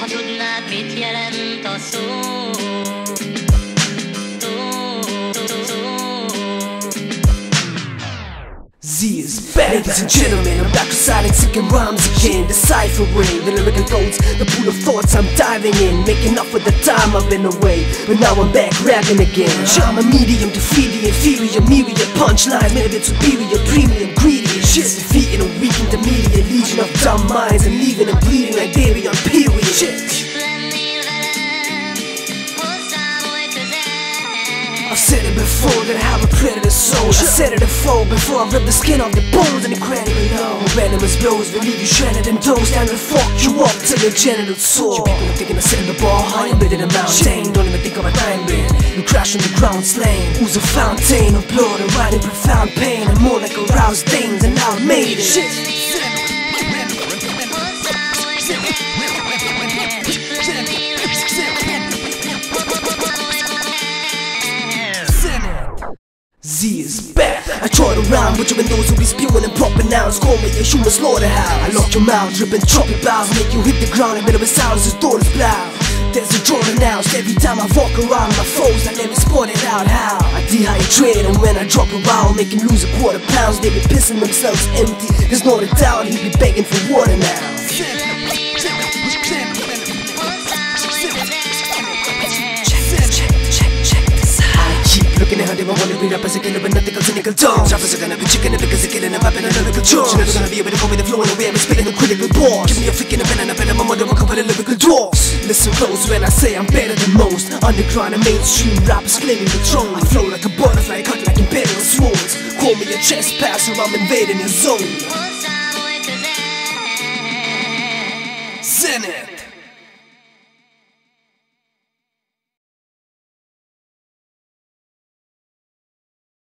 Ha tudnád, mit jelent a szó Z is back Ladies and gentlemen, I'm back reciting sick rhymes again Deciphering the lyrical codes, the pool of thoughts I'm diving in Making up for the time I've been away. But now I'm back rapping again. I'm a medium, defeat the inferior Myriad punchlines, made a bit superior Premium, greedy. Shit Defeating and weakening the media Legion of dumb minds And leaving them said it before that I have a predator soul. I said it before before I rip the skin off the bones and the incredible low Venomous blows will leave you shredded and toast And will fuck you up till your genital sore. You people are thinking of setting the bar high and building a mountain. Don't even think of a dying bit You crash on the ground slain. Who's a fountain of blood and riding profound pain. I'm more like a roused thing than I made it. Shit. Z is back. I trot around with you and those who be spewing and proper nouns. Call me a human slaughterhouse. I lock your mouth, dripping choppy bows, make you hit the ground and middle of sounds as daughters plow. There's a drawn announced every time I walk around my foes. I never spotted out how I dehydrate and when I drop around, make him lose a quarter pounds. They be pissing themselves empty. There's not a doubt he be begging for water now. Be rappers again, but nothing else nickel dogs. Rappers are gonna be chicken because they're killing them up in a lyrical charge. You're never gonna be able to go with the flow in the way I'm spitting them critical bars. Give me a and a pen and a pen, and my mother will cover the lyrical doors. Listen close when I say I'm better than most. Underground and mainstream rappers claiming the throne. I flow like a butterfly, cut like imperial swords. Call me a trespasser, I'm invading your zone. Send it.